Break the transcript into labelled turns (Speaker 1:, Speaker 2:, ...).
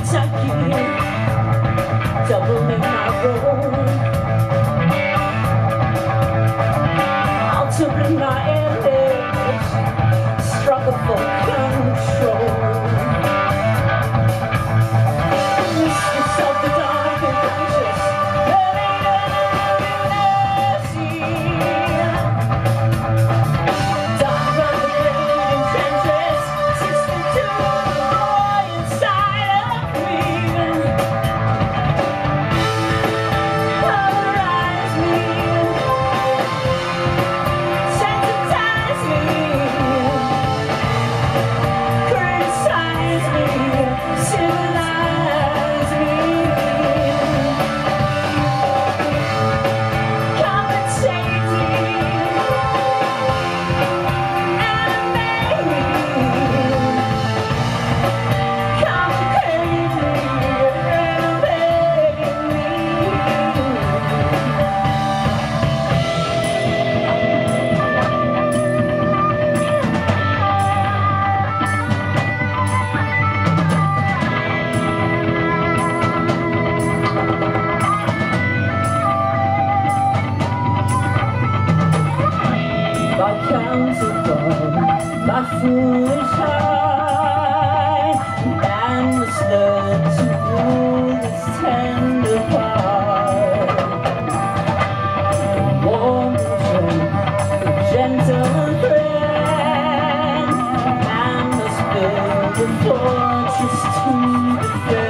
Speaker 1: my. Double in my role. my foolish heart and was led to tender gentle friend, and was a fortress to defend.